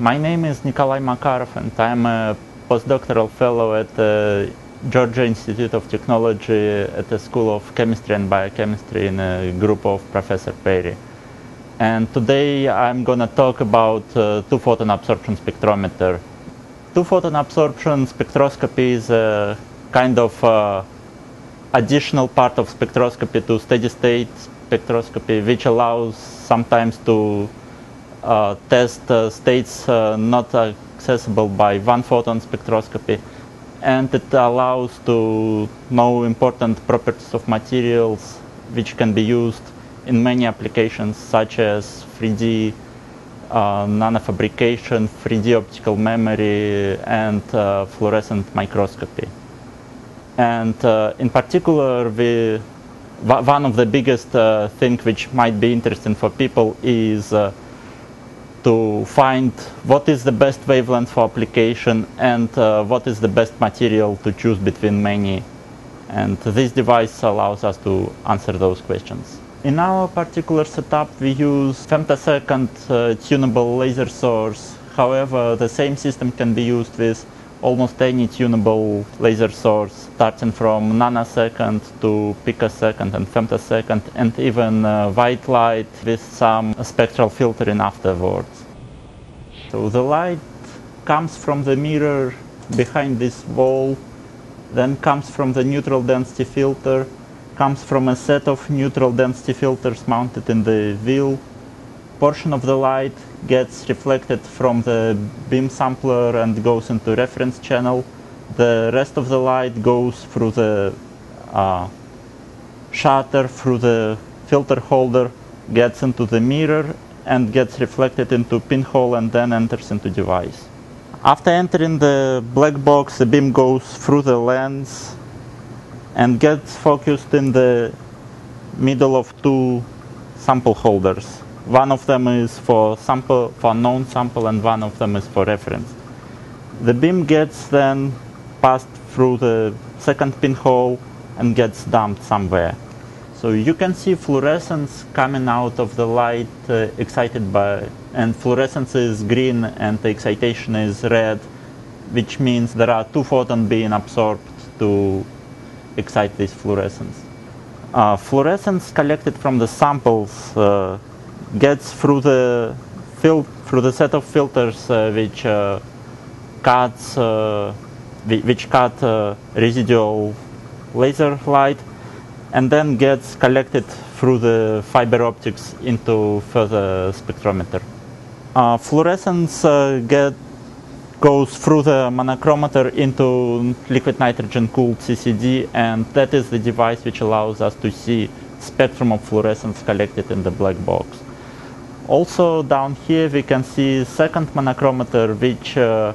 My name is Nikolai Makarov and I'm a postdoctoral fellow at the Georgia Institute of Technology at the School of Chemistry and Biochemistry in a group of Professor Perry. And today I'm going to talk about uh, two-photon absorption spectrometer. Two-photon absorption spectroscopy is a kind of uh, additional part of spectroscopy to steady-state spectroscopy, which allows sometimes to test uh, states uh, not accessible by one-photon spectroscopy and it allows to know important properties of materials which can be used in many applications such as 3D uh, nanofabrication, 3D optical memory, and uh, fluorescent microscopy. And uh, in particular, we, one of the biggest uh, things which might be interesting for people is uh, to find what is the best wavelength for application and uh, what is the best material to choose between many. And this device allows us to answer those questions. In our particular setup, we use femtosecond uh, tunable laser source. However, the same system can be used with almost any tunable laser source, starting from nanosecond to picosecond and femtosecond, and even uh, white light with some spectral filtering afterwards. So the light comes from the mirror behind this wall, then comes from the neutral density filter, comes from a set of neutral density filters mounted in the wheel, portion of the light gets reflected from the beam sampler and goes into reference channel. The rest of the light goes through the uh, shutter, through the filter holder, gets into the mirror and gets reflected into pinhole and then enters into device. After entering the black box, the beam goes through the lens and gets focused in the middle of two sample holders. One of them is for sample for known sample and one of them is for reference. The beam gets then passed through the second pinhole and gets dumped somewhere. So you can see fluorescence coming out of the light uh, excited by, and fluorescence is green and the excitation is red, which means there are two photons being absorbed to excite this fluorescence. Uh, fluorescence collected from the samples uh, gets through the fil- through the set of filters uh, which uh, cuts uh, which cut residual laser light and then gets collected through the fiber optics into further spectrometer. Uh, fluorescence uh, get, goes through the monochromator into liquid nitrogen cooled CCD and that is the device which allows us to see spectrum of fluorescence collected in the black box. Also down here we can see second monochromator which uh,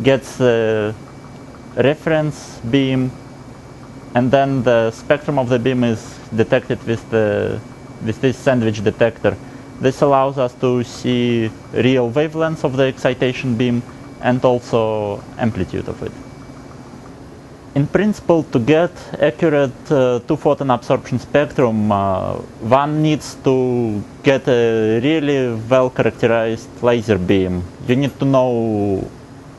gets the reference beam and then the spectrum of the beam is detected with the with this sandwich detector. This allows us to see real wavelengths of the excitation beam and also amplitude of it. In principle, to get accurate uh, two-photon absorption spectrum, uh, one needs to get a really well-characterized laser beam. You need to know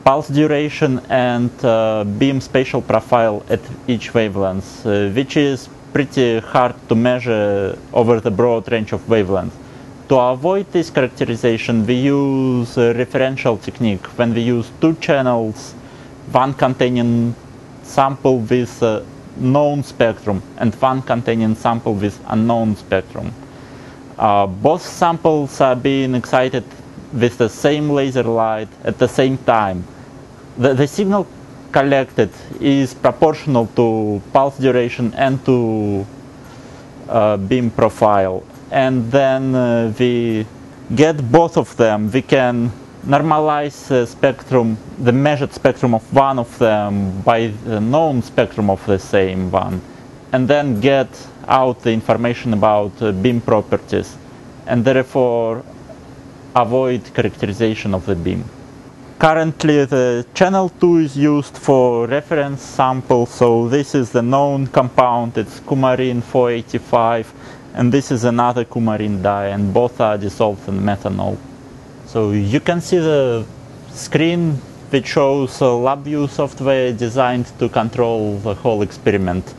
pulse duration and uh, beam spatial profile at each wavelength, uh, which is pretty hard to measure over the broad range of wavelengths. To avoid this characterization, we use a referential technique when we use two channels, one containing sample with a known spectrum and one containing sample with unknown spectrum. Uh, both samples are being excited with the same laser light at the same time. The, the signal collected is proportional to pulse duration and to uh, beam profile. And then uh, we get both of them. We can normalize the spectrum, the measured spectrum of one of them by the known spectrum of the same one, and then get out the information about uh, beam properties, and therefore avoid characterization of the beam. Currently, the channel 2 is used for reference sample, so this is the known compound, it's coumarin 485, and this is another coumarin dye, and both are dissolved in methanol. So you can see the screen which shows LabVIEW software designed to control the whole experiment.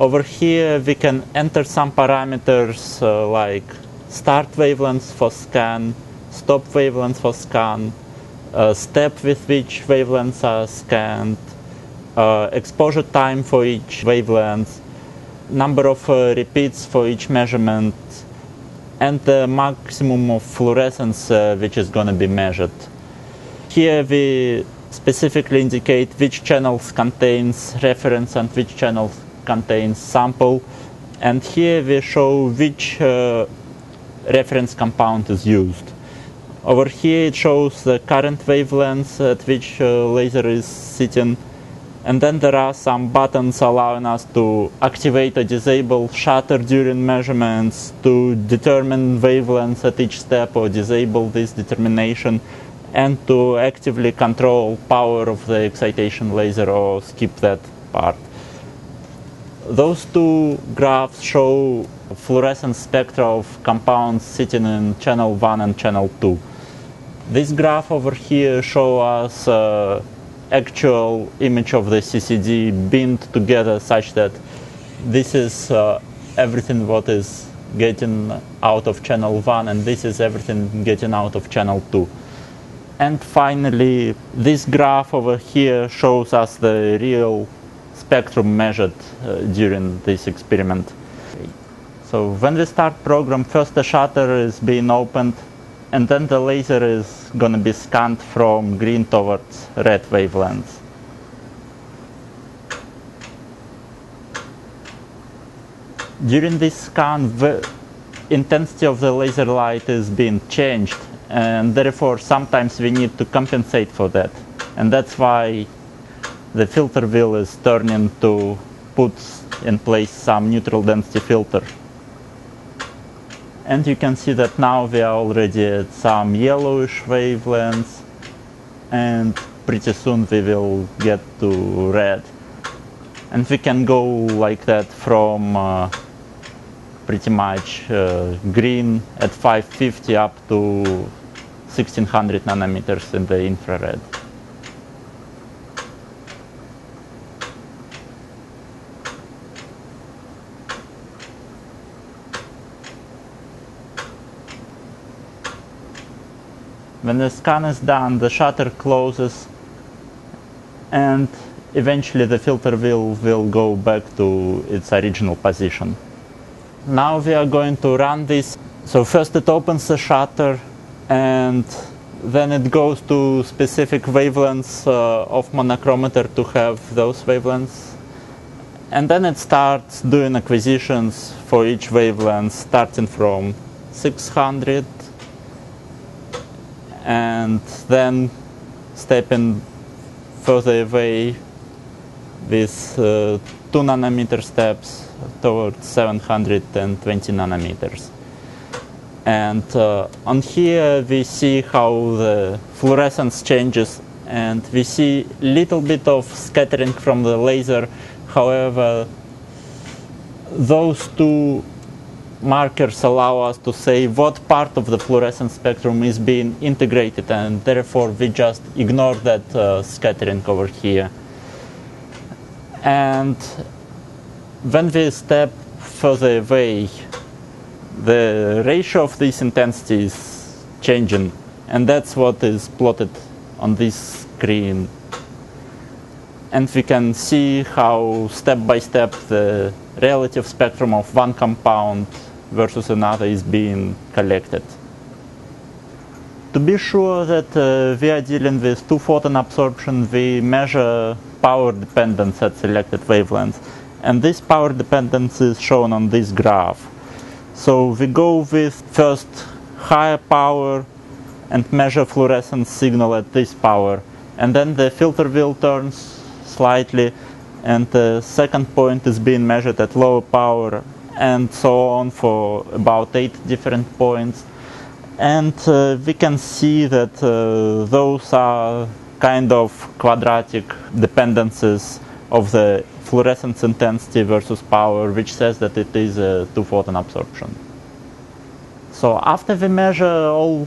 Over here we can enter some parameters uh, like start wavelengths for scan, stop wavelengths for scan, uh, step with which wavelengths are scanned, uh, exposure time for each wavelength, number of uh, repeats for each measurement, and the maximum of fluorescence uh, which is going to be measured. Here we specifically indicate which channels contains reference and which channels contains sample. And here we show which uh, reference compound is used. Over here it shows the current wavelength at which uh, laser is sitting. And then there are some buttons allowing us to activate or disable shutter during measurements, to determine wavelengths at each step or disable this determination and to actively control power of the excitation laser or skip that part. Those two graphs show fluorescence spectra of compounds sitting in channel 1 and channel 2. This graph over here shows us uh, actual image of the CCD binned together such that this is uh, everything what is getting out of channel 1 and this is everything getting out of channel 2. And finally, this graph over here shows us the real spectrum measured uh, during this experiment. So when we start program, first the shutter is being opened and then the laser is going to be scanned from green towards red wavelengths. During this scan, the intensity of the laser light is being changed and therefore sometimes we need to compensate for that. And that's why the filter wheel is turning to put in place some neutral density filter. And you can see that now we are already at some yellowish wavelengths and pretty soon we will get to red. And we can go like that from uh, pretty much uh, green at 550 up to 1600 nanometers in the infrared. When the scan is done, the shutter closes and eventually the filter wheel will go back to its original position. Now we are going to run this. So first it opens the shutter and then it goes to specific wavelengths uh, of monochromator to have those wavelengths. And then it starts doing acquisitions for each wavelength starting from 600 and then stepping further away with uh, 2 nanometer steps towards 720 nanometers. And uh, on here we see how the fluorescence changes and we see little bit of scattering from the laser. However, those two markers allow us to say what part of the fluorescence spectrum is being integrated and therefore we just ignore that uh, scattering over here. And when we step further away, the ratio of these intensities is changing, and that's what is plotted on this screen. And we can see how step by step the relative spectrum of one compound versus another is being collected. To be sure that uh, we are dealing with two photon absorption, we measure power dependence at selected wavelengths. And this power dependence is shown on this graph. So we go with first higher power and measure fluorescence signal at this power. And then the filter wheel turns slightly and the second point is being measured at lower power and so on for about eight different points. And uh, we can see that uh, those are kind of quadratic dependencies of the fluorescence intensity versus power, which says that it is a two photon absorption. So after we measure all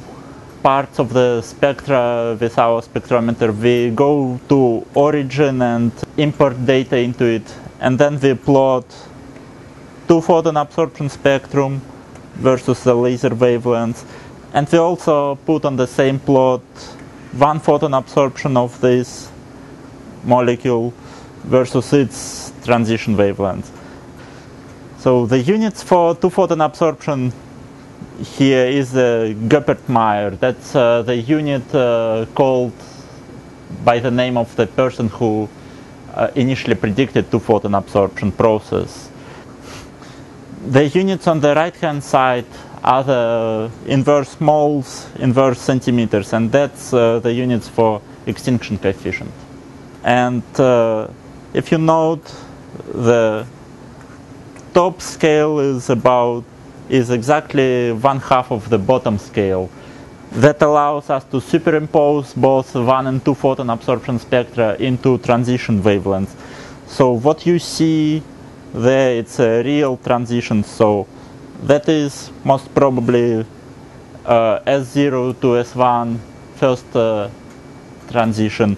parts of the spectra with our spectrometer. We go to origin and import data into it, and then we plot two photon absorption spectrum versus the laser wavelengths. And we also put on the same plot one photon absorption of this molecule versus its transition wavelength. So the units for two photon absorption here is the Goeppert-Mayer. That's uh, the unit uh, called by the name of the person who uh, initially predicted two photon absorption process. The units on the right hand side are the inverse moles, inverse centimeters, and that's uh, the units for extinction coefficient. And uh, if you note, the top scale is about is exactly one half of the bottom scale. That allows us to superimpose both one and two photon absorption spectra into transition wavelengths. So what you see there, it's a real transition. So that is most probably uh, S0 to S1 first uh, transition.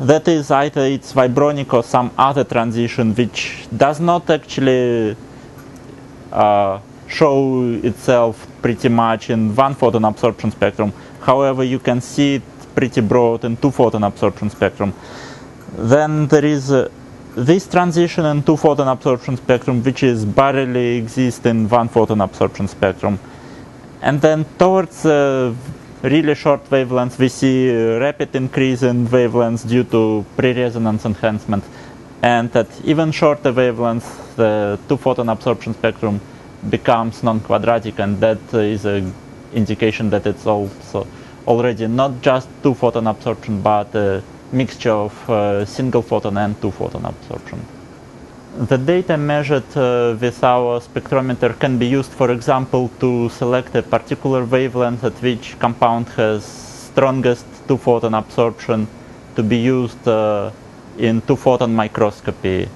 That is either it's vibronic or some other transition which does not actually uh, show itself pretty much in one photon absorption spectrum. However, you can see it pretty broad in two photon absorption spectrum. Then there is uh, this transition in two photon absorption spectrum, which is barely exist in one photon absorption spectrum. And then towards uh, really short wavelengths, we see a rapid increase in wavelengths due to pre-resonance enhancement. And at even shorter wavelengths, the two photon absorption spectrum becomes non-quadratic and that is an indication that it's also already not just two photon absorption but a mixture of uh, single photon and two photon absorption. The data measured uh, with our spectrometer can be used for example to select a particular wavelength at which compound has strongest two photon absorption to be used uh, in two photon microscopy